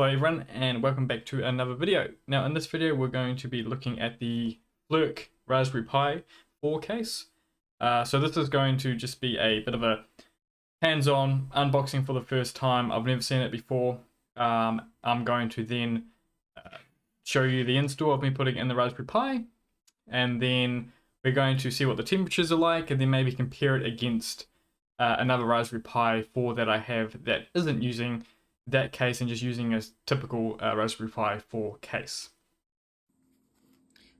Hello everyone and welcome back to another video. Now in this video we're going to be looking at the FLIRC Raspberry Pi 4 case. Uh, so this is going to just be a bit of a hands-on unboxing for the first time. I've never seen it before. Um, I'm going to then uh, show you the install of me putting in the Raspberry Pi and then we're going to see what the temperatures are like and then maybe compare it against uh, another Raspberry Pi 4 that I have that isn't using that case and just using a typical uh, Raspberry Pi 4 case.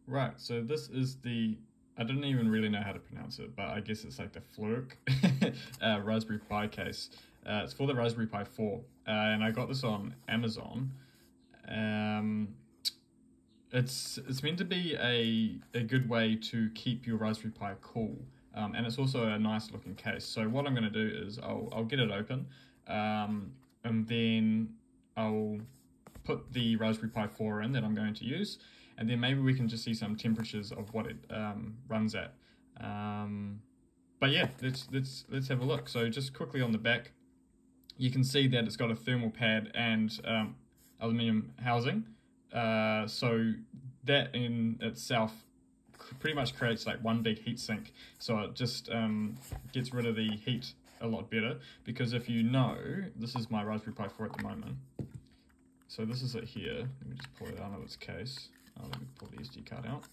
Right, so this is the, I don't even really know how to pronounce it, but I guess it's like the FLIRC uh, Raspberry Pi case. Uh, it's for the Raspberry Pi 4, uh, and I got this on Amazon. Um, it's it's meant to be a, a good way to keep your Raspberry Pi cool, um, and it's also a nice looking case. So what I'm going to do is I'll, I'll get it open, um, and then I'll put the Raspberry Pi 4 in that I'm going to use, and then maybe we can just see some temperatures of what it um, runs at. Um, but yeah, let's let's let's have a look. So just quickly on the back, you can see that it's got a thermal pad and um, aluminium housing. Uh, so that in itself pretty much creates like one big heat sink. So it just um, gets rid of the heat a lot better because if you know, this is my Raspberry Pi 4 at the moment. So this is it here. Let me just pull it out of its case. Oh, let me pull the SD card out.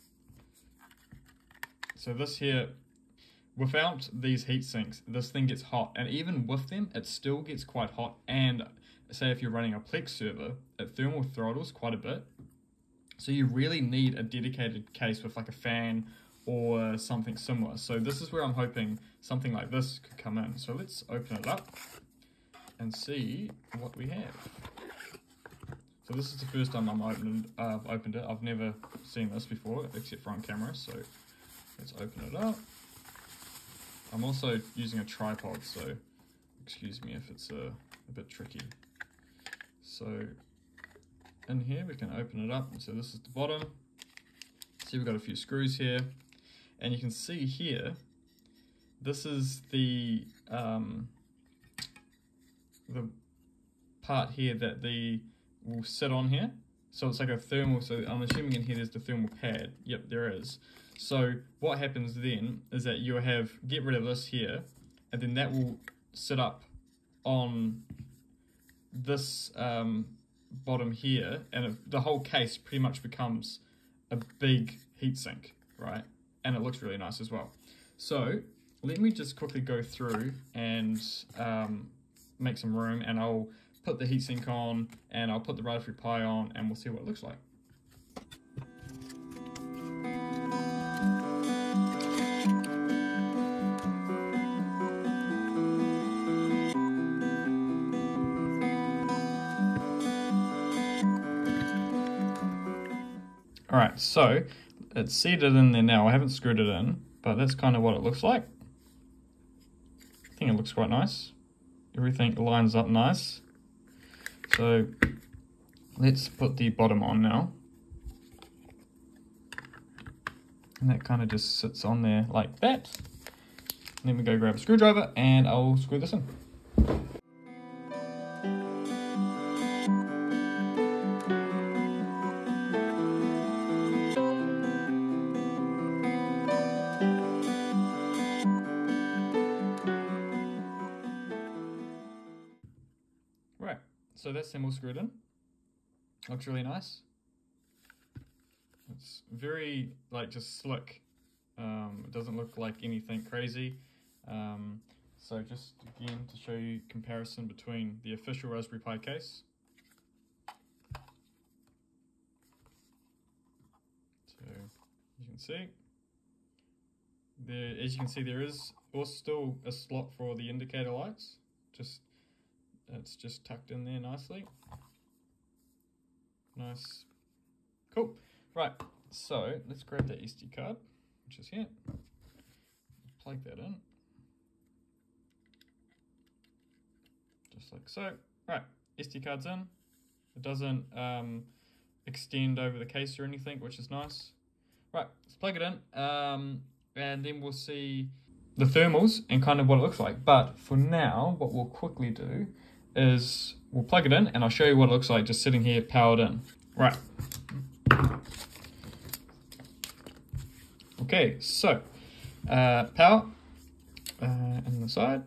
So this here, without these heat sinks, this thing gets hot. And even with them, it still gets quite hot. And say if you're running a Plex server, it thermal throttles quite a bit. So you really need a dedicated case with like a fan or something similar. So this is where I'm hoping something like this could come in. So let's open it up and see what we have. So this is the first time I'm opened, uh, I've opened it. I've never seen this before, except for on camera. So let's open it up. I'm also using a tripod, so excuse me if it's a bit tricky. So in here we can open it up. So this is the bottom. See we've got a few screws here. And you can see here, this is the um, the part here that the will sit on here. So it's like a thermal, so I'm assuming in here there's the thermal pad. Yep, there is. So what happens then is that you'll have, get rid of this here, and then that will sit up on this um, bottom here, and it, the whole case pretty much becomes a big heatsink, right? And it looks really nice as well. So let me just quickly go through and um, make some room, and I'll put the heatsink on, and I'll put the Raspberry Pi on, and we'll see what it looks like. All right, so it's seated in there now. I haven't screwed it in, but that's kind of what it looks like. I think it looks quite nice. Everything lines up nice. So let's put the bottom on now. And that kind of just sits on there like that. Then we go grab a screwdriver and I'll screw this in. So that's all screwed in. Looks really nice. It's very, like, just slick. Um, it doesn't look like anything crazy. Um, so just again to show you comparison between the official Raspberry Pi case. So you can see, there, as you can see there is also still a slot for the indicator lights. Just it's just tucked in there nicely. Nice. Cool. Right, so let's grab the SD card, which is here. Plug that in. Just like so. Right, SD card's in. It doesn't um, extend over the case or anything, which is nice. Right, let's plug it in. Um, and then we'll see the thermals and kind of what it looks like. But for now, what we'll quickly do is we'll plug it in and I'll show you what it looks like just sitting here powered in. Right. Okay, so uh, power uh, and the side.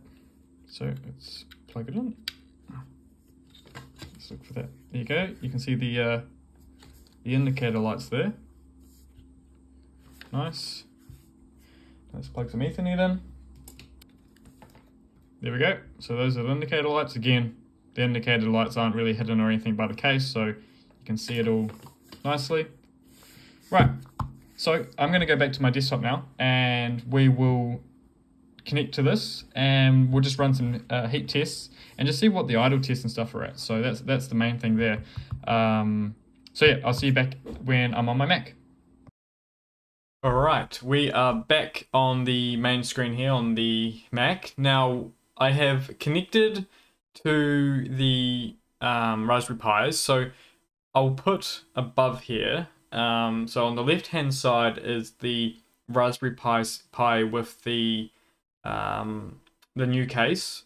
So let's plug it in. Let's look for that. There you go. You can see the uh, the indicator lights there. Nice. Let's plug some Ethernet in. There we go. So those are the indicator lights. Again, the indicator lights aren't really hidden or anything by the case, so you can see it all nicely. Right, so I'm going to go back to my desktop now, and we will connect to this, and we'll just run some uh, heat tests, and just see what the idle tests and stuff are at. So that's that's the main thing there. Um, so yeah, I'll see you back when I'm on my Mac. All right, we are back on the main screen here on the Mac. Now, I have connected to the um, Raspberry Pis. So I'll put above here. Um, so on the left hand side is the Raspberry Pi, Pi with the um, the new case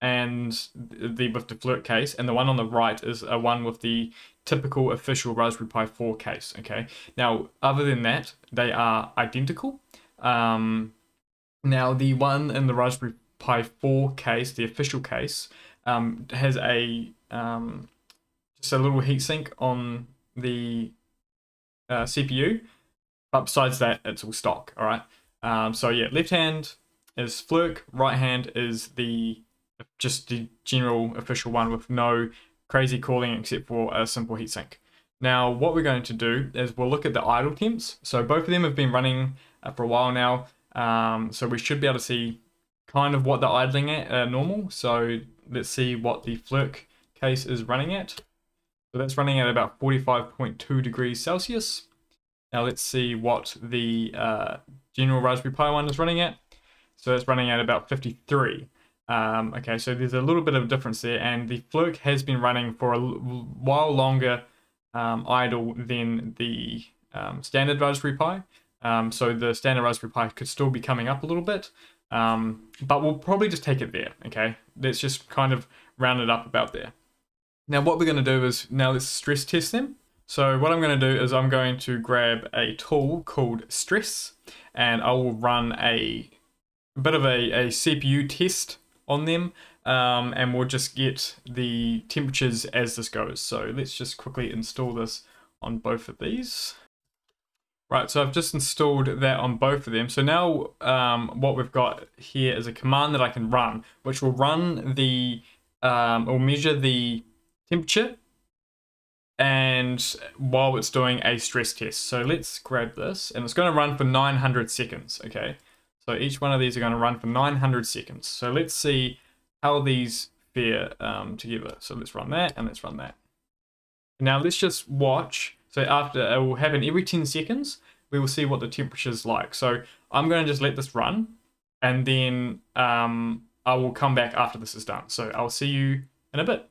and the with the FLIRC case, and the one on the right is a one with the typical official Raspberry Pi 4 case. Okay. Now, other than that, they are identical. Um, now, the one in the Raspberry Pi 4 case, the official case, um, has a um, just a little heatsink on the uh, CPU. But besides that, it's all stock. All right. Um, so yeah, left hand is FLIRC, right hand is the just the general official one with no crazy cooling except for a simple heatsink. Now, what we're going to do is we'll look at the idle temps. So both of them have been running uh, for a while now. Um, so we should be able to see kind of what they're idling at uh, normal. So let's see what the FLIRC case is running at. So that's running at about 45.2 degrees Celsius. Now let's see what the uh, general Raspberry Pi one is running at. So that's running at about 53. Um, okay, so there's a little bit of difference there, and the FLIRC has been running for a while longer um, idle than the um, standard Raspberry Pi. Um, so the standard Raspberry Pi could still be coming up a little bit. Um, but we'll probably just take it there, okay? Let's just kind of round it up about there. Now what we're going to do is, now let's stress test them. So what I'm going to do is I'm going to grab a tool called stress and I will run a, a bit of a, a CPU test on them um, and we'll just get the temperatures as this goes. So let's just quickly install this on both of these. Right, so I've just installed that on both of them. So now um, what we've got here is a command that I can run, which will run the, um, or measure the temperature and while it's doing a stress test. So let's grab this and it's going to run for 900 seconds, okay? So each one of these are going to run for 900 seconds. So let's see how these fare um, together. So let's run that and let's run that. Now let's just watch so after it will happen every 10 seconds, we will see what the temperature is like. So I'm going to just let this run and then um, I will come back after this is done. So I'll see you in a bit.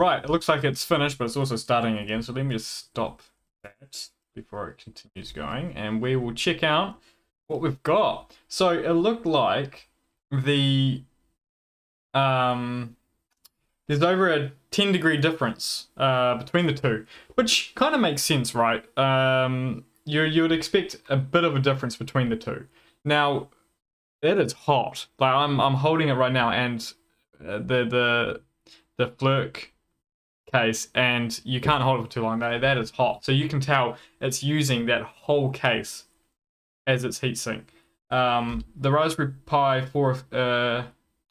Right, it looks like it's finished, but it's also starting again. So let me just stop that before it continues going. And we will check out what we've got. So it looked like the um, there's over a 10 degree difference uh, between the two, which kind of makes sense, right? Um, you you would expect a bit of a difference between the two. Now, it is hot. Like I'm I'm holding it right now, and uh, the the the Flirc case, and you can't hold it for too long. That that is hot, so you can tell it's using that whole case as its heatsink. Um, the Raspberry Pi 4 uh,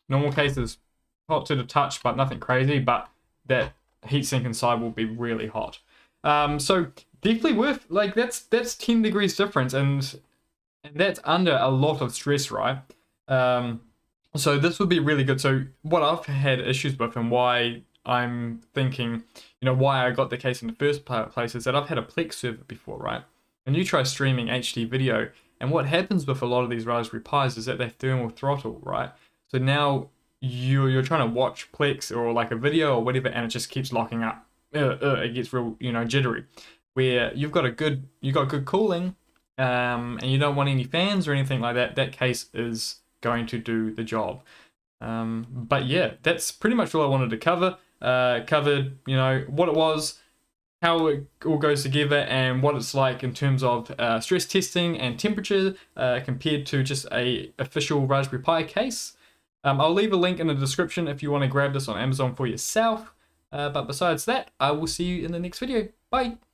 normal case is hot to the touch, but nothing crazy. But that heatsink inside will be really hot. Um, so definitely worth like that's that's 10 degrees difference, and and that's under a lot of stress, right? Um, so this would be really good. So what I've had issues with and why I'm thinking, you know, why I got the case in the first place is that I've had a Plex server before, right? And you try streaming HD video, and what happens with a lot of these Raspberry Pis is that they thermal throttle, right? So now you're, you're trying to watch Plex or like a video or whatever, and it just keeps locking up. Uh, uh, it gets real, you know, jittery. Where you've got a good, you've got good cooling, um, and you don't want any fans or anything like that. That case is going to do the job. Um, but yeah, that's pretty much all I wanted to cover. Uh, covered, you know, what it was, how it all goes together, and what it's like in terms of uh, stress testing and temperature uh, compared to just a official Raspberry Pi case. Um, I'll leave a link in the description if you want to grab this on Amazon for yourself. Uh, but besides that, I will see you in the next video. Bye!